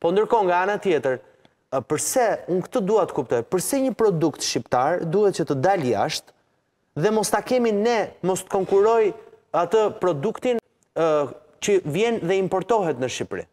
Po ndërkohë nga ana tjetër, përse unë këtë dua të kuptoj, përse një produkt shqiptar duhet që të dalë jashtë dhe mos ta kemi ne, mos të konkurojë atë produktin që vjen dhe importohet në Shqipëri.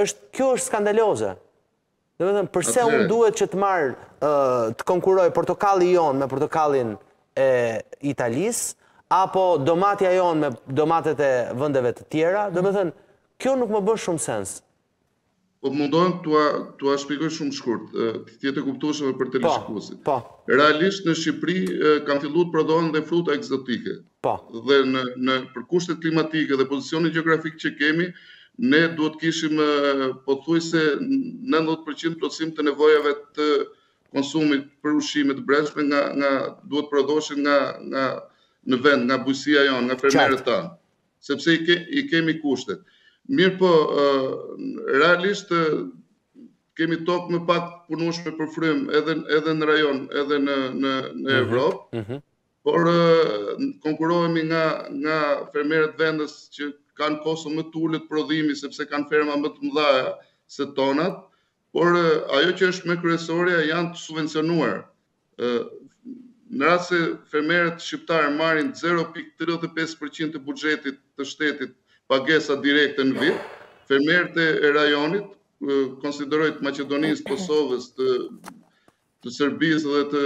Është kjo është skandaloze. Domethënë përse unë duhet që të marr të konkurojë portokalli jonë me portokallin e Italisë apo domatja jonë me domatet e vendeve të tjera? Domethënë Kjo nuk më bën shumë sens. Po do mundohem t'ua shpjegoj shumë shkurt, të jetë e kuptueshme për teleshikuesit. Po, po. Realisht në Shqipëri kanë filluar të prodhohen dhe fruta ekzotike. Po. Dhe ne për kushtet klimatike dhe pozicionin gjeografik që kemi, ne duhet të kishim pothuajse nëntëdhjetë për qind plotësim të nevojave të konsumit për ushqime të brendshme nga nga duhet të prodhoheshin nga nga në vend, nga bujqësia jonë, nga fermerët tanë. sepse i kemi kushtet. Mirëpo, realisht kemi tokë më pak punueshme për frymë edhe, edhe në rajon, edhe në, në, në mhm, Evropë, mm -hmm. por konkurohemi nga, nga fermerët vendës që kanë kosto më të ulët prodhimi, sepse kanë ferma më të mëdha se tonat, Por ajo që është më kryesorja janë të subvencionuar. Në rast se fermerët shqiptarë marrin 0.35% të buxhetit të shtetit pagesa direkte në vit, fermerët e rajonit, konsideroj të Maqedonisë, Kosovës, të të Serbisë dhe të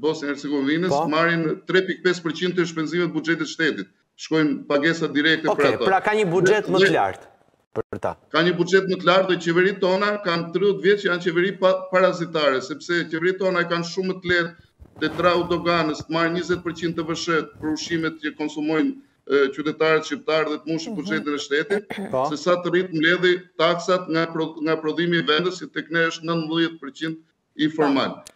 Bosnjë Hercegovinës po. marrin 3.5% të shpenzimeve të buxhetit të shtetit. Shkojnë pagesa direkte okay, për ata. Pra ka një buxhet më të lartë për ta. Ka një buxhet më të lartë dhe qeveritë tona kanë 30 vjet që janë qeveri parazitare, sepse qeveritë tona e kanë shumë më të lehtë te trau doganës, të marrin 20% TVSH-ë për ushqimet që konsumojnë qytetarët shqiptarë dhe të mbushë buxhetin e shtetit, po. sesa të rrijë të mbledhi taksat nga prodhimi vendës, që te ne është 19% informal.